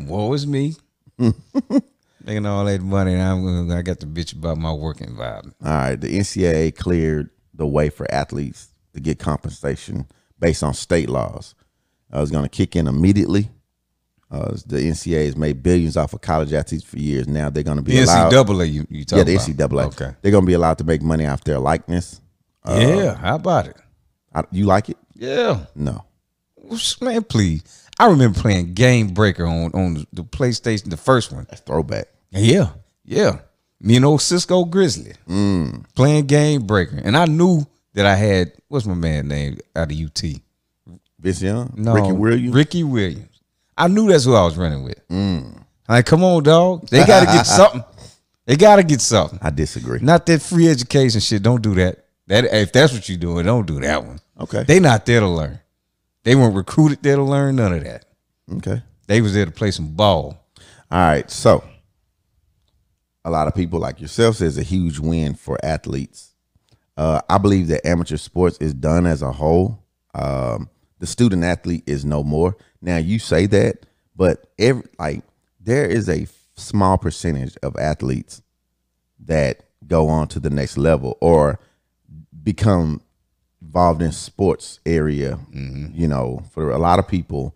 Woe is me. Making all that money, and I'm gonna, I got the bitch about my work environment. All right, the NCAA cleared the way for athletes to get compensation based on state laws. Uh, it's going to kick in immediately. Uh, the NCAA has made billions off of college athletes for years. Now they're going to be The allowed. NCAA, you, you talking yeah, the about? NCAA. Okay. They're going to be allowed to make money off their likeness. Uh, yeah, how about it? I- you like it? Yeah, No. Man, please. I remember playing Game Breaker on on the PlayStation, the first one. That's throwback. Yeah, yeah. Me and old Cisco Grizzly mm. playing Game Breaker, and I knew that I had what's my man name out of UT? Vince Young, No, Ricky Williams. Ricky Williams. I knew that's who I was running with. Mm. Like, come on, dog. They got to get something. They got to get something. I disagree. Not that free education shit. Don't do that. That if that's what you're doing, don't do that one. Okay. They not there to learn. They weren't recruited there to learn none of that. Okay. They was there to play some ball. All right. So, a lot of people like yourself says a huge win for athletes. Uh, I believe that amateur sports is done as a whole. Um, the student athlete is no more. Now you say that, but every like there is a small percentage of athletes that go on to the next level or become involved in sports area. You know, for a lot of people,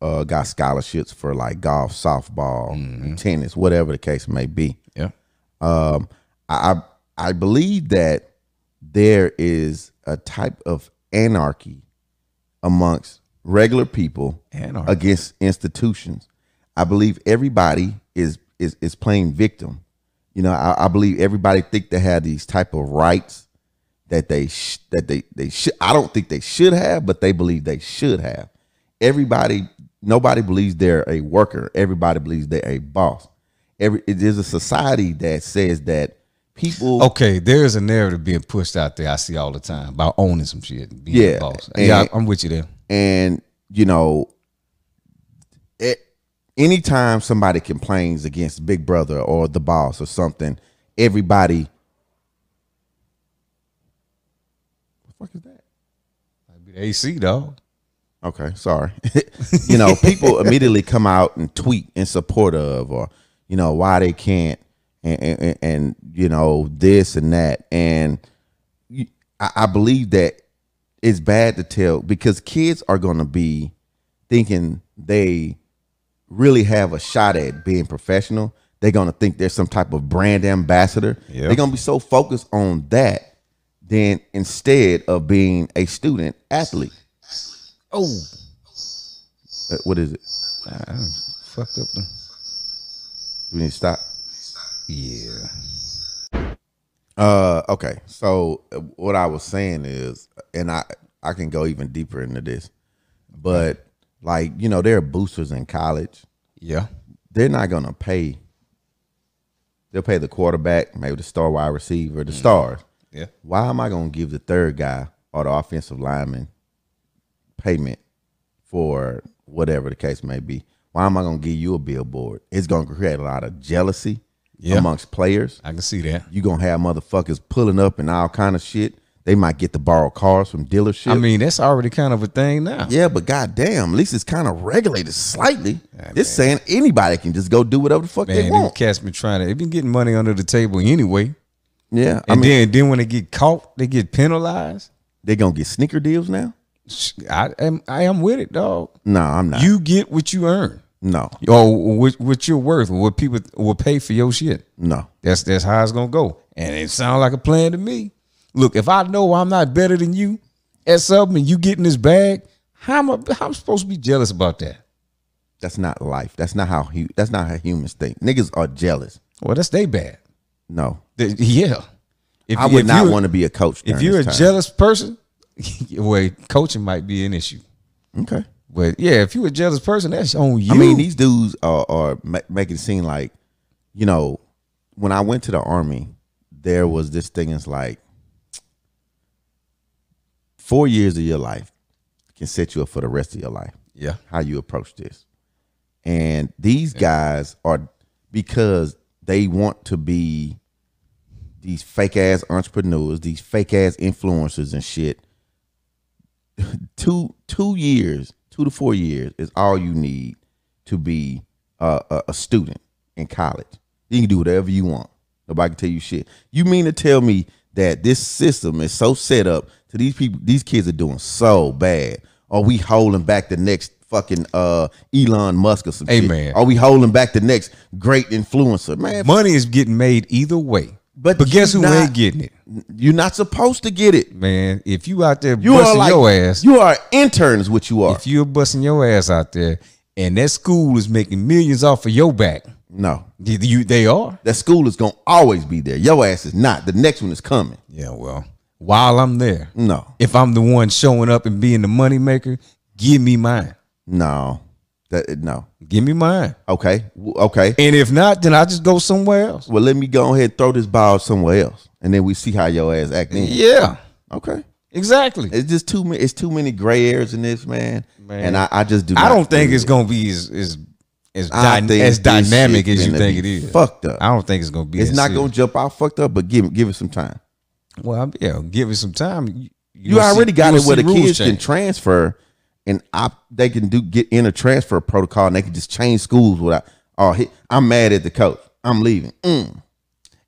uh, got scholarships for like golf, softball, tennis, whatever the case may be. Yeah. Um, I I I believe that there is a type of anarchy amongst regular people Anarchy. against institutions. I believe everybody is is is playing victim. You know, I, I believe everybody think they have these type of rights that they sh- that they they should. I don't think they should have, but they believe they should have. Everybody, nobody believes they're a worker. Everybody believes they're a boss. Every it is a society that says that people. Okay, there's a narrative being pushed out there. I see all the time about owning some shit. and Being Yeah, a boss. and- yeah, I'm with you there. and you know it, anytime somebody complains against big brother or the boss or something everybody what the fuck is that Might be the AC dog. okay sorry you know people immediately come out and tweet in support of or you know why they can't and and, and you know this and that and you, I, I believe that it's bad to tell because kids are going to be thinking they really have a shot at being professional they're going to think they're some type of brand ambassador Yeah. they're going to be so focused on that then instead of being a student athlete Oh, Uh, what is it I done fucked up the. do we need to stop Yeah. Uh, okay. So uh, what I was saying is, and I I can go even deeper into this, but like you know, there are boosters in college. Yeah. They're not gonna pay. They'll pay the quarterback, maybe the star wide receiver, the stars. Yeah. Why am I gonna give the third guy or the offensive lineman payment for whatever the case may be? Why am I gonna give you a billboard? It's gonna create a lot of jealousy Yeah. amongst players I can see that. You're gonna have motherfuckers pulling up and all kind of shit. They might get to borrow cars from dealerships. I mean, that's already kind of a thing now. yeah, but goddamn, at least it's kind of regulated slightly. it's saying anybody can just go do whatever the fuck Man, they want. cats been trying to. They been getting money under the table anyway. Yeah, I And mean, then, then when they get caught, they get penalized. they gonna get sneaker deals now. I am. I am with it, dog. No, I'm not. You get what you earn, no, or what, what you're worth, what people will pay for your shit. no. That's that's how it's gonna go. And it sounds like a plan to me. Look, if I know I'm not better than you at something and you getting this bag, how am I how I'm supposed to be jealous about that? That's not life. That's not how hu- that's not how humans think. Niggas are jealous. Well, that's they bad. No, Th- yeah. If, I would not want to be a coach. If you're a time. jealous person, well, coaching might be an issue. okay. But yeah, if you're a jealous person, that's on you. I mean, these dudes are, are making it seem like, you know, when I went to the army, there was this thing. It's like four years of your life can set you up for the rest of your life. yeah, How you approach this, and these guys are because they want to be these fake ass entrepreneurs, these fake ass influencers and shit. two two years, two to four years is all you need to be a, a, a student in college. You can do whatever you want. Nobody can tell you shit. You mean to tell me that this system is so set up to these people? These kids are doing so bad. Are we holding back the next fucking uh Elon Musk or some Hey, shit? man. Are we holding back the next great influencer? Man, Money is getting made either way. But But, guess who not- ain't getting it? you're not supposed to get it. Man, if you out there You busting like your ass, you are interns. What you are? if you're busting your ass out there and that school is making millions off of your back, no, you, they are. that school is gonna always be there. Your ass is not. The next one is coming. Yeah, well, while I'm there, No, if I'm the one showing up and being the money maker, give me mine. no, that uh, no. Give me mine. Okay, okay. And if not, then I just go somewhere else. Well, let me go ahead and throw this ball somewhere else, and then we see how your ass act then. Yeah, Okay. exactly. It's just too many. It's too many gray areas in this, man. Man. And I, I just do. I don't think do it's it. gonna be as as as, dy- as dynamic as you think it is. Fucked up. I don't think it's gonna be. It's not serious. gonna jump out fucked up, but give give it some time. Well, yeah, give it some time. You, You already see- got it where the gonna see rules kids can transfer, and op, they can do get in a transfer protocol, and they can just change schools without. Oh, he, I'm mad at the coach. I'm leaving. Mm,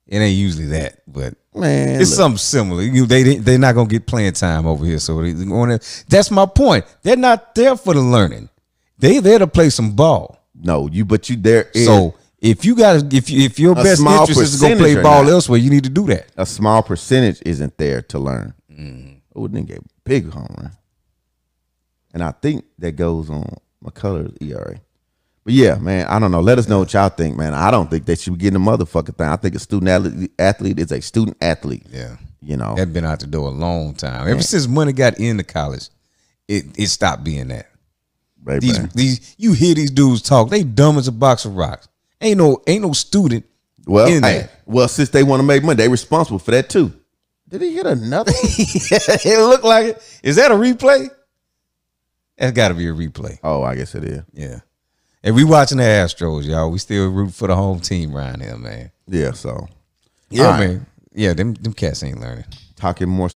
It ain't usually that, but man, it's look. something similar. You, they they're not gonna get playing time over here, so they going. That's my point. They're not there for the learning. They there to play some ball. no, you. But you there. So if you got if you if your best interest is to go play ball not. elsewhere, you need to do that. a small percentage isn't there to learn. Mm-hmm. Oh, then get big home run, and I think that goes on McCullers ERA. But yeah, man, I don't know. Let us know what y'all think, man. I don't think they should be getting a motherfucking thing. I think a student athlete, athlete is a student athlete. Yeah, You know, that been out the door a long time. Ever since money got into college, it it stopped being that. baby. These these you hear these dudes talk, they dumb as a box of rocks. Ain't no ain't no student Well, in hey, that. well, since they want to make money, they responsible for that too. Did he hit another? it looked like it. Is that a replay? That's got to be a replay. oh, I guess it is. Yeah. And we watching the Astros, y'all. We still root for the home team around here, man. Yeah. So, Yeah, right. man. Yeah, them them cats ain't learning. talking more